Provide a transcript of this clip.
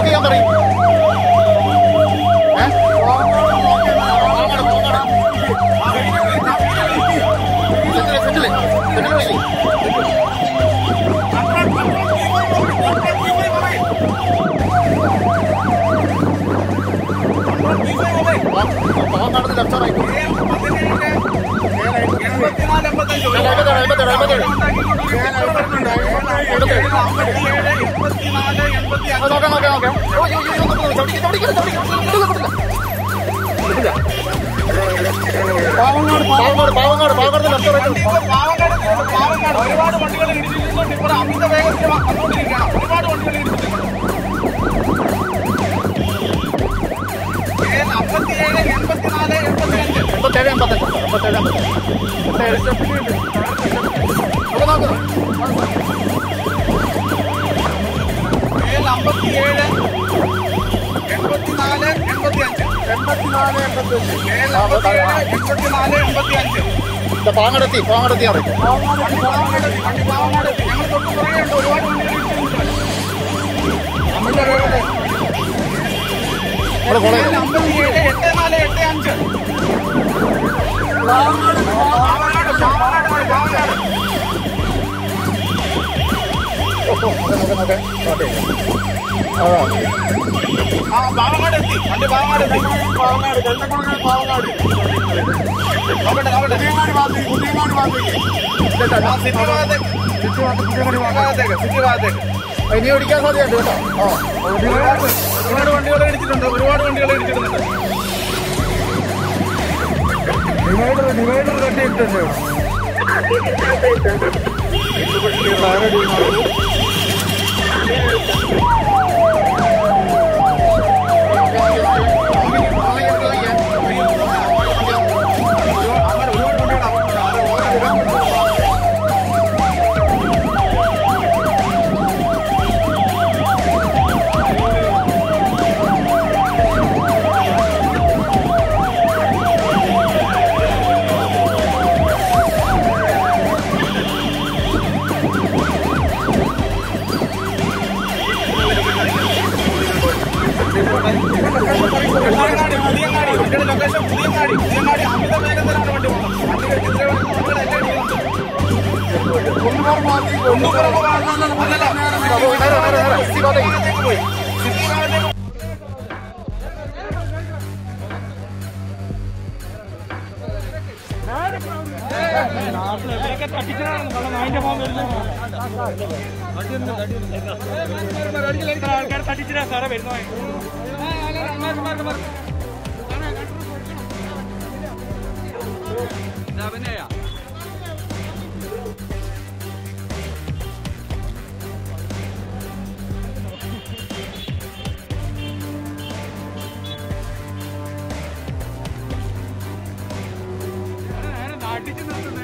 Lock ചെയ്യാൻ പറയും ഏ? പോങ്ങാട്, പാവങ്ങാട് പാവങ്ങാട് പാവങ്ങാട് പാവങ്ങാട് പാവങ്ങാട് ഒരുപാട് വണ്ടികൾ ഇടിച്ചിട്ടുണ്ട് ഇപ്പോൾ അമിത വേഗത്തിൽ വന്നുകൊണ്ടിരിക്കുകയാണ് ഒരുപാട് വണ്ടികൾ ഇടിച്ചിട്ടുണ്ട് അമ്പത്തിയേഴ് എൺപത്തഞ്ച് എൺപത്തേഴ് എൺപത്തഞ്ച് എൺപത്തേഴ് ഇവിടെ നോക്കുന്നു പാങ്ങടെത്തി പാങ്ങടെത്തി അറിയും വണ്ടി ഒരുപാട് ഇടിച്ചിട്ടുണ്ട് ഇവിടെ പാവങ്ങാട് എത്തി വണ്ടി പാവങ്ങാട് എത്തി പാവങ്ങാട് കണ്ടക്കുളങ്ങാട് പാവങ്ങാട് നോക്കട്ടെ നോക്കട്ടെ പുതിയങ്ങാടി ഭാഗത്തേക്ക് പുതിയങ്ങാടി ഭാഗത്തേക്ക് ഭാഗത്തേക്ക് സിറ്റി ഭാഗത്തേക്ക് സിറ്റി ഭാഗത്തേക്ക് ഇനി ഓടിക്കാൻ സാധ്യതയുണ്ട് കേട്ടോ ഒരുപാട് വണ്ടികളെ ഇടിച്ചിട്ടുണ്ട് ഒരുപാട് വണ്ടികളെ ഇടിച്ചിട്ടുണ്ട് പുതിയങ്ങാടി വണ്ടിയുടെ ലൊക്കേഷൻ പുതിയങ്ങാടി പുതിയങ്ങാടി അമിത വേഗത്തിലാണ് വണ്ടി പോകുന്നത് ഒന്നുപുറമോ അല്ലല്ല പോയി ആൾക്കാർ തട്ടിച്ചിട്ടാ സാറേ വരുന്നോ ഇതാ പിന്നെയാ Take another